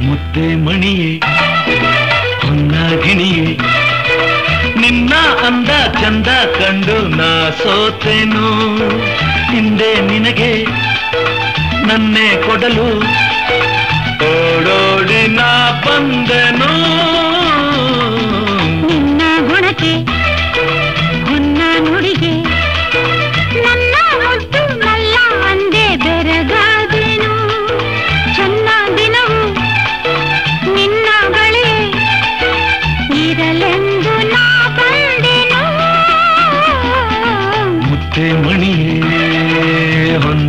ಮುದ್ದೆ ಮಣಿಯೇ, ಹೊನ್ನ ಗಿಣಿಯೇ, ನಿನ್ನ ಅಂದ ಚಂದ ಕಂಡು ನಾ ಸೋತೆನು? ಹಿಂದೆ ನಿನಗೆ ನನ್ನೇ ಕೊಡಲು? ಓಡೋಡಿ ನಾ ಬಂದೆನು ಮುದ್ದೆ ಮಣಿಯೇ ಹೊನ್ನ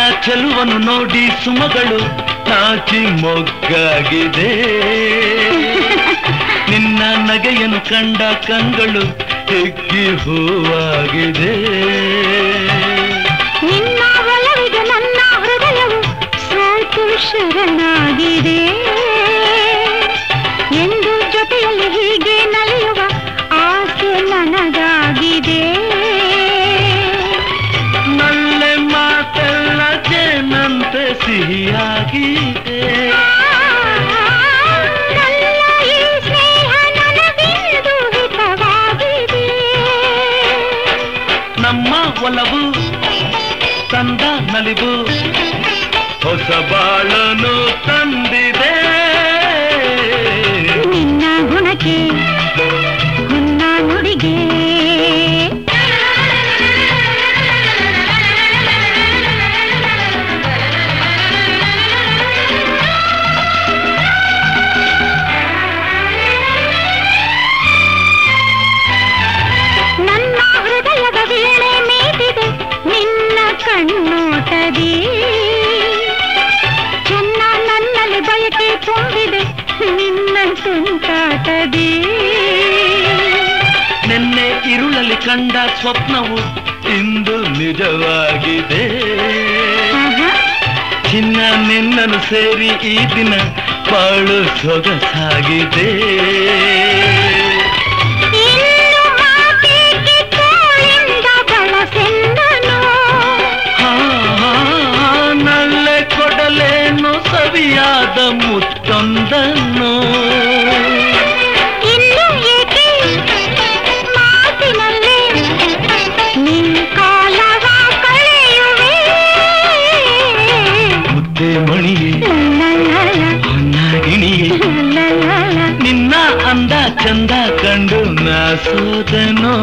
ನಿನ್ನ ಚೆಲುವನ್ನು ನೋಡಿ ಸುಮಗಳು ನಾಚಿ ಮೊಗ್ಗಾಗಿದೆ. ನಿನ್ನ ನಗೆಯನ್ನು ಕಂಡ ಕಂಗಳು ಹೆಗ್ಗಿ ಹೂವಾಗಿದೆ. ಸಿಹಿಯಾಗಿದೆ ನನ್ನ ಈ ಸ್ನೇಹ ನನಗಿಂದು ಹಿತವಾಗಿದೆ ನಮ್ಮ ಒಲವು ತಂದ ನಲಿವು ಹೊಸ ಬಾಳನು ತಂದಿದೆ ತುಂಟಾಟದಿ ನಿನ್ನೆ ಇರುಳಲ್ಲಿ ಕಂಡ ಸ್ವಪ್ನವು ಇಂದು ನಿಜವಾಗಿದೆ. ಚಿನ್ನ ನಿನ್ನನ್ನು ಸೇರಿ ಈ ದಿನ ಪಾಳು ಸೊಗಸಾಗಿದೆ. ನಲ್ಲೆ ಕೊಡಲೇನು ಸವಿಯಾದ ಮುತ್ತು ಚಂದ ಕಂಡು ನಾ ಸೋದನೋ